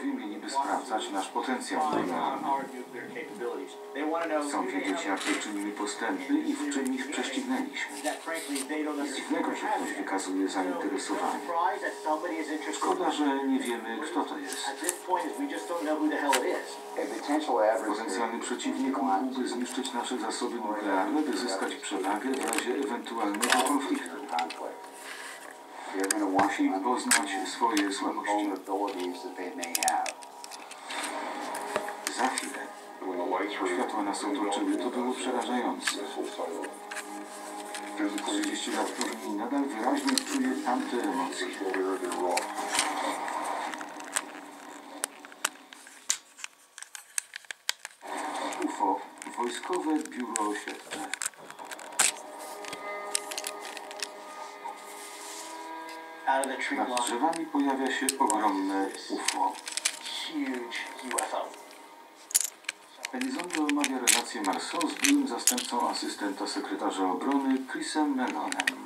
wojskowi mieliby sprawdzać nasz potencjał nuklearny. Chcą wiedzieć, jakie czynimy postępy i w czym ich prześcignęliśmy. Nic dziwnego, że ktoś wykazuje zainteresowanie. Szkoda, że nie wiemy, kto to jest. Potencjalny przeciwnik mógłby zniszczyć nasze zasoby nuklearne, by zyskać przewagę w razie ewentualnego konfliktu. to poznać swoje słabości. Za chwilę światła nas otoczyły, to było przerażające. 30 lat później nadal wyraźnie czuję tamte emocje. UFO, Wojskowe Biuro tree Nad drzewami pojawia się ogromne UFO. huge UFO. Elizondo omawia relację Marceau z byłym zastępcą asystenta sekretarza obrony Chrisem Melonem.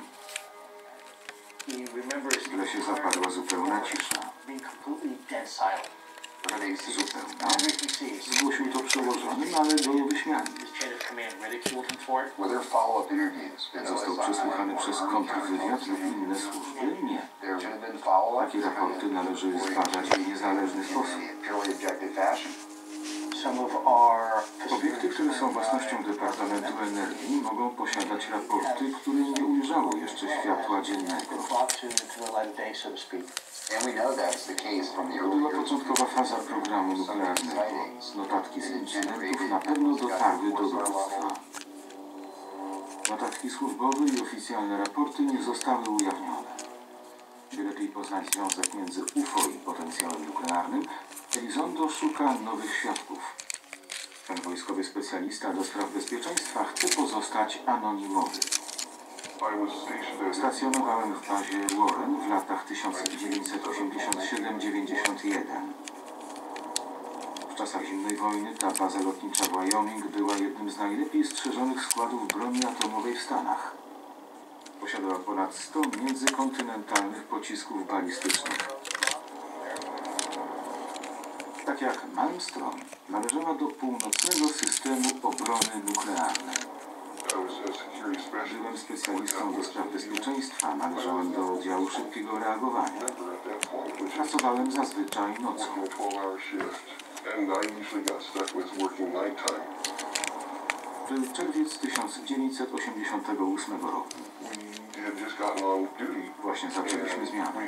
W lesie zapadła zupełna cisza. Zupełna. Zgłosił to przełożonym, ale follow-up interviews? Został przesłuchany przez kontrwywiad lub inne służby? Nie. Takie raporty należy zbadać w niezależny sposób. Obiekty, które są własnością Departamentu Energii, mogą posiadać raporty, które nie ujrzały jeszcze światła dziennego. to, była początkowa faza programu nuklearnego. Notatki z incydentów na pewno dotarły do dowództwa. Notatki służbowe i oficjalne raporty nie zostały ujawnione. By lepiej poznać związek między UFO i potencjałem nuklearnym, Elizondo szuka nowych świadków. Ten wojskowy specjalista do spraw bezpieczeństwa chce pozostać anonimowy. Stacjonowałem w bazie Warren w latach 1987-91. W czasach zimnej wojny ta baza lotnicza Wyoming była jednym z najlepiej strzeżonych składów broni atomowej w Stanach. Posiadała ponad 100 międzykontynentalnych pocisków balistycznych. Tak jak Malmstrom, należała do północnego systemu obrony nuklearnej. Byłem specjalistą do spraw bezpieczeństwa, należałem do oddziału szybkiego reagowania. Pracowałem zazwyczaj nocą. Był czerwiec 1988 roku. Właśnie zaczęliśmy zmianę.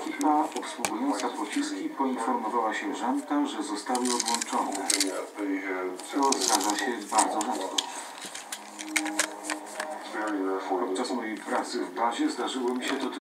Ekipa obsługująca poinformowała sierżanta, że zostały odłączone. To zdarza się bardzo rzadko. Podczas mojej pracy w bazie zdarzyło mi się to